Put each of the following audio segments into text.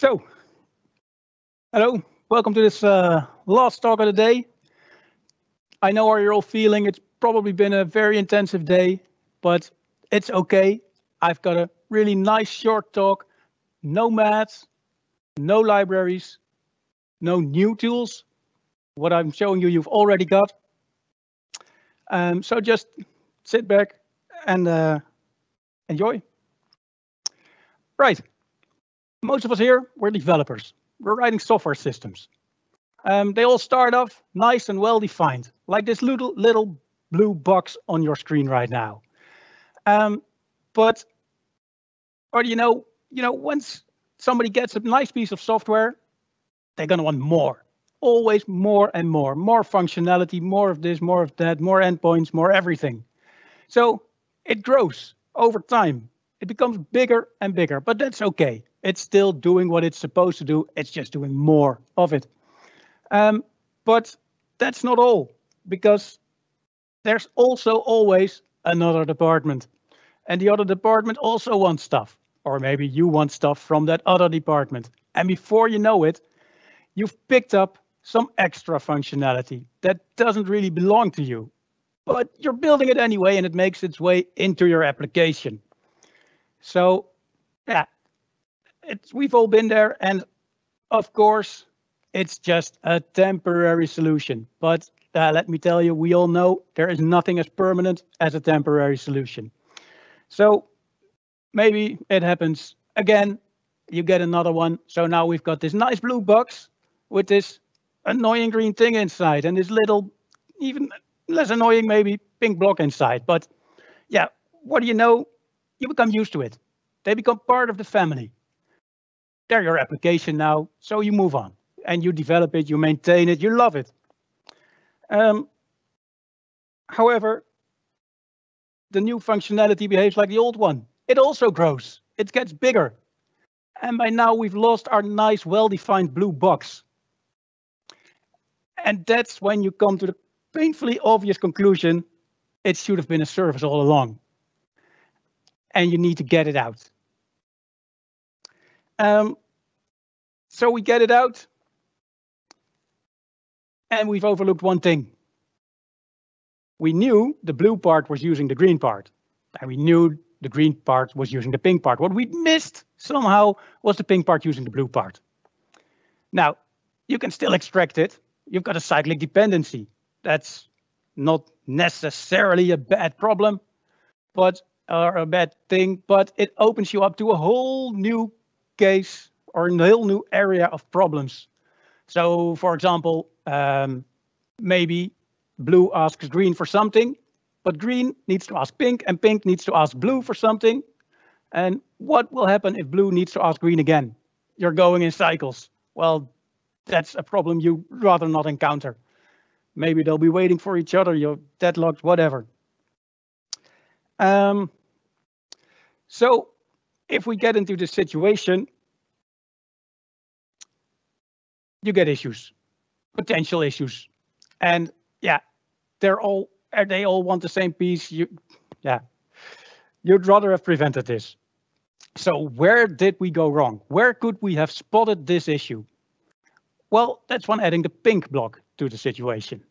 So, hello, welcome to this uh, last talk of the day. I know how you're all feeling. It's probably been a very intensive day, but it's okay. I've got a really nice short talk. No maths, no libraries, no new tools. What I'm showing you, you've already got. Um, so just sit back and uh, enjoy. Right, most of us here, we're developers. We're writing software systems. Um, they all start off nice and well defined, like this little little blue box on your screen right now. Um, but, or you know, you know, once somebody gets a nice piece of software, they're gonna want more. Always more and more, more functionality, more of this, more of that, more endpoints, more everything. So it grows over time. It becomes bigger and bigger, but that's okay. It's still doing what it's supposed to do. It's just doing more of it. Um, but that's not all, because there's also always another department. And the other department also wants stuff. Or maybe you want stuff from that other department. And before you know it, you've picked up some extra functionality that doesn't really belong to you. But you're building it anyway, and it makes its way into your application. So, yeah, it's, we've all been there. And of course, it's just a temporary solution. But uh, let me tell you, we all know there is nothing as permanent as a temporary solution. So maybe it happens again, you get another one. So now we've got this nice blue box with this annoying green thing inside and this little, even less annoying maybe, pink block inside. But yeah, what do you know? You become used to it. They become part of the family they're your application now, so you move on and you develop it, you maintain it, you love it. Um, however, the new functionality behaves like the old one. It also grows, it gets bigger. And by now we've lost our nice, well-defined blue box. And that's when you come to the painfully obvious conclusion, it should have been a service all along. And you need to get it out. Um, so we get it out. And we've overlooked one thing. We knew the blue part was using the green part. And we knew the green part was using the pink part. What we missed somehow was the pink part using the blue part. Now, you can still extract it. You've got a cyclic dependency. That's not necessarily a bad problem, but or a bad thing, but it opens you up to a whole new case or a whole new area of problems. So for example, um, maybe blue asks green for something, but green needs to ask pink and pink needs to ask blue for something. And what will happen if blue needs to ask green again? You're going in cycles. Well, that's a problem you rather not encounter. Maybe they'll be waiting for each other, you're deadlocked, whatever. Um, so if we get into this situation, you get issues, potential issues. And yeah, they're all they all want the same piece. You yeah. You'd rather have prevented this. So where did we go wrong? Where could we have spotted this issue? Well, that's when adding the pink block to the situation.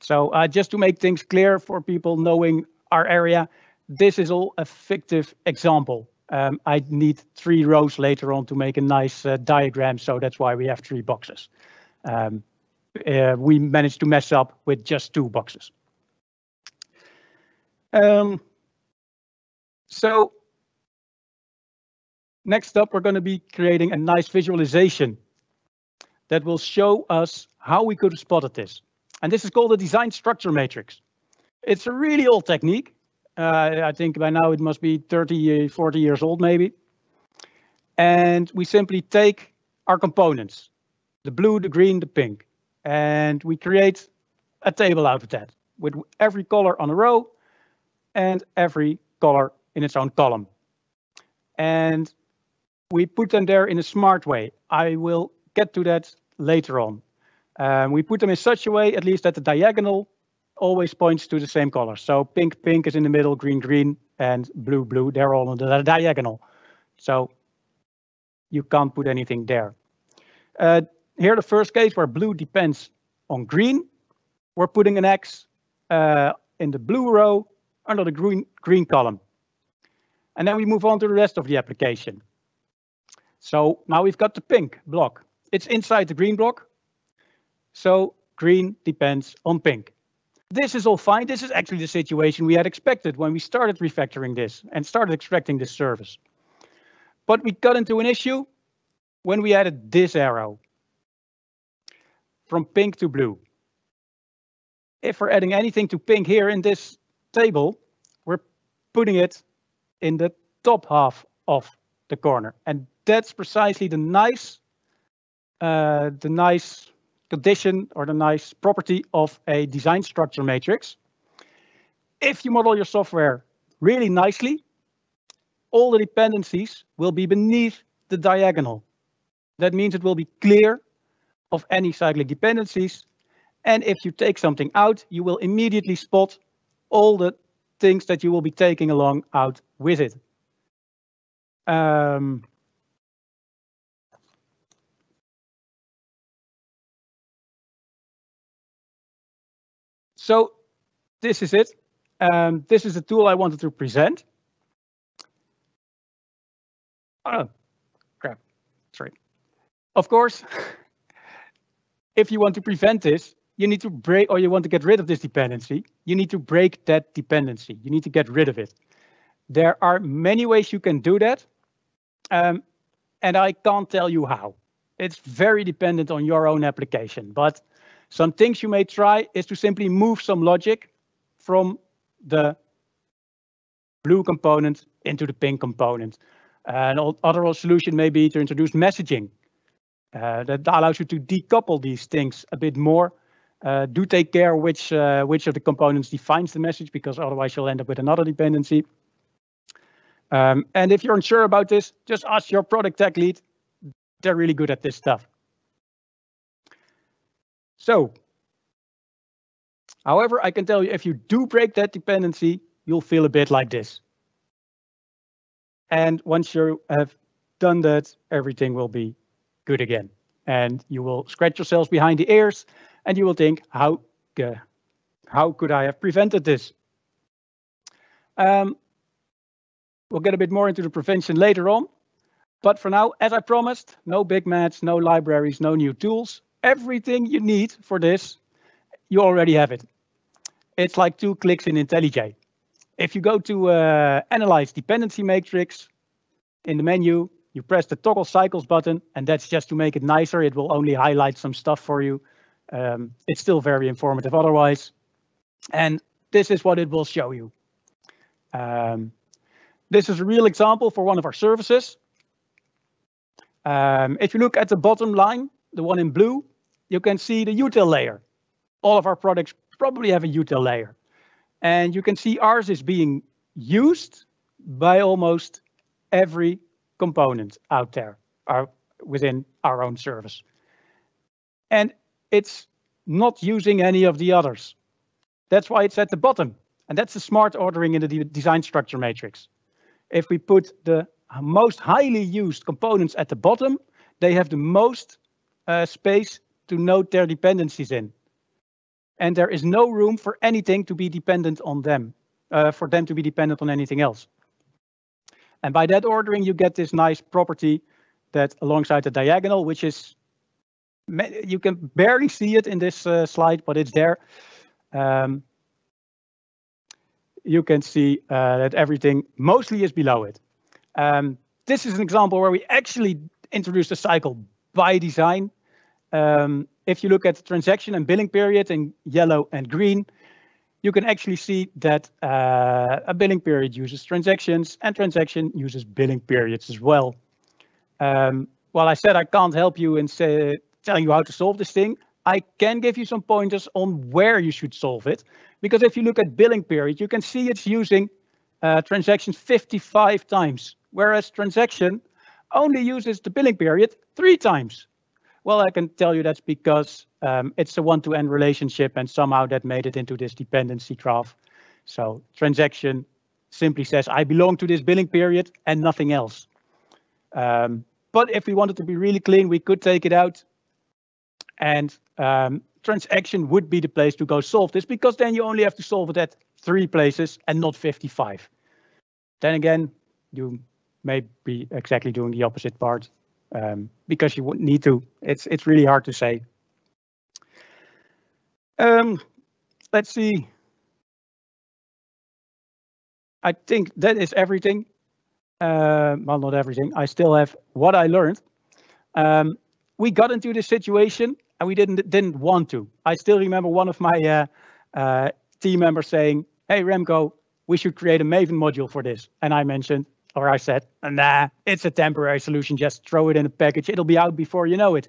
So uh, just to make things clear for people knowing our area, this is all a fictive example. Um, I need three rows later on to make a nice uh, diagram, so that's why we have three boxes. Um, uh, we managed to mess up with just two boxes. Um, so next up, we're going to be creating a nice visualization that will show us how we could have spotted this. And this is called a design structure matrix. It's a really old technique. Uh, I think by now it must be 30, 40 years old maybe. And we simply take our components, the blue, the green, the pink, and we create a table out of that with every color on a row and every color in its own column. And we put them there in a smart way. I will get to that later on. Um, we put them in such a way, at least that the diagonal always points to the same color. So pink, pink is in the middle, green, green, and blue, blue. They're all on the diagonal. So you can't put anything there. Uh, here, the first case where blue depends on green, we're putting an X uh, in the blue row under the green, green column. And then we move on to the rest of the application. So now we've got the pink block. It's inside the green block. So green depends on pink. This is all fine. This is actually the situation we had expected when we started refactoring this and started extracting this service. But we got into an issue when we added this arrow from pink to blue. If we're adding anything to pink here in this table, we're putting it in the top half of the corner. And that's precisely the nice, uh, the nice condition or the nice property of a design structure matrix. If you model your software really nicely, all the dependencies will be beneath the diagonal. That means it will be clear of any cyclic dependencies. And if you take something out, you will immediately spot all the things that you will be taking along out with it. Um, so this is it. Um, this is the tool I wanted to present. Oh, crap. Sorry. Of course, if you want to prevent this, you need to break or you want to get rid of this dependency, you need to break that dependency. You need to get rid of it. There are many ways you can do that. Um, and I can't tell you how. It's very dependent on your own application. But some things you may try is to simply move some logic from the blue component into the pink component. An other solution may be to introduce messaging. Uh, that allows you to decouple these things a bit more. Uh, do take care which uh, which of the components defines the message, because otherwise you'll end up with another dependency. Um, and if you're unsure about this, just ask your product tech lead. They're really good at this stuff. So, however, I can tell you if you do break that dependency, you'll feel a bit like this. And once you have done that, everything will be good again. And you will scratch yourselves behind the ears and you will think, how, uh, how could I have prevented this? Um, we'll get a bit more into the prevention later on. But for now, as I promised, no big mats, no libraries, no new tools. Everything you need for this, you already have it. It's like two clicks in IntelliJ. If you go to uh, Analyze Dependency Matrix in the menu, you press the toggle cycles button, and that's just to make it nicer. It will only highlight some stuff for you. Um, it's still very informative otherwise. And this is what it will show you. Um, this is a real example for one of our services. Um, if you look at the bottom line, the one in blue, you can see the util layer. All of our products probably have a util layer. And you can see ours is being used by almost every component out there are within our own service. And it's not using any of the others. That's why it's at the bottom. And that's the smart ordering in the de design structure matrix. If we put the most highly used components at the bottom, they have the most uh, space to note their dependencies in and there is no room for anything to be dependent on them, uh, for them to be dependent on anything else. And by that ordering, you get this nice property that alongside the diagonal, which is, you can barely see it in this uh, slide, but it's there. Um, you can see uh, that everything mostly is below it. Um, this is an example where we actually introduced a cycle by design. Um, if you look at the transaction and billing period in yellow and green, you can actually see that uh, a billing period uses transactions and transaction uses billing periods as well. Um, while I said I can't help you in say, telling you how to solve this thing, I can give you some pointers on where you should solve it. Because if you look at billing period, you can see it's using uh, transactions 55 times, whereas transaction only uses the billing period three times. Well, I can tell you that's because um, it's a one-to-n relationship and somehow that made it into this dependency graph. So transaction simply says, I belong to this billing period and nothing else. Um, but if we wanted to be really clean, we could take it out and um, transaction would be the place to go solve this because then you only have to solve it at three places and not 55. Then again, you may be exactly doing the opposite part um, because you wouldn't need to. It's it's really hard to say. Um, let's see. I think that is everything. Uh, well, not everything. I still have what I learned. Um, we got into this situation and we didn't didn't want to. I still remember one of my uh, uh, team members saying, "Hey Remco, we should create a Maven module for this." And I mentioned, or I said, "Nah, it's a temporary solution. Just throw it in a package. It'll be out before you know it."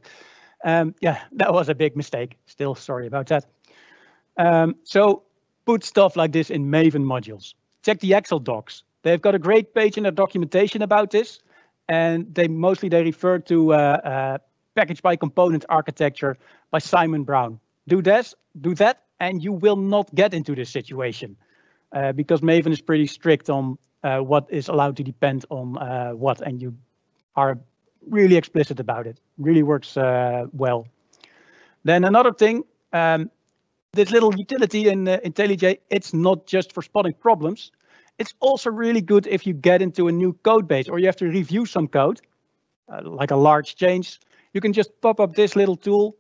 Um, yeah, that was a big mistake. Still sorry about that. Um, so put stuff like this in Maven modules. Check the Excel docs. They've got a great page in their documentation about this, and they mostly they refer to uh, uh, package by component architecture by Simon Brown. Do this, do that, and you will not get into this situation uh, because Maven is pretty strict on uh, what is allowed to depend on uh, what, and you are really explicit about it. Really works uh, well. Then another thing, um, this little utility in uh, IntelliJ, it's not just for spotting problems. It's also really good if you get into a new code base or you have to review some code, uh, like a large change you can just pop up this little tool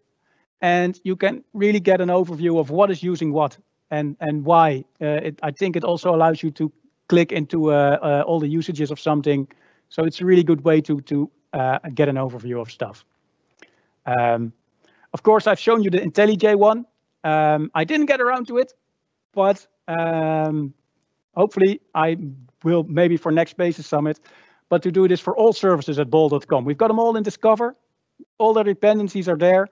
and you can really get an overview of what is using what and, and why. Uh, it, I think it also allows you to click into uh, uh, all the usages of something. So it's a really good way to, to get an overview of stuff. Um, of course, I've shown you the IntelliJ one. Um, I didn't get around to it, but um, hopefully I will maybe for next Basis Summit, but to do this for all services at bol.com. We've got them all in Discover all the dependencies are there.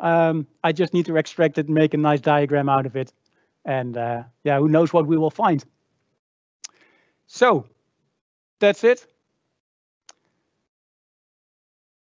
Um, I just need to extract it and make a nice diagram out of it. And uh, yeah, who knows what we will find. So that's it.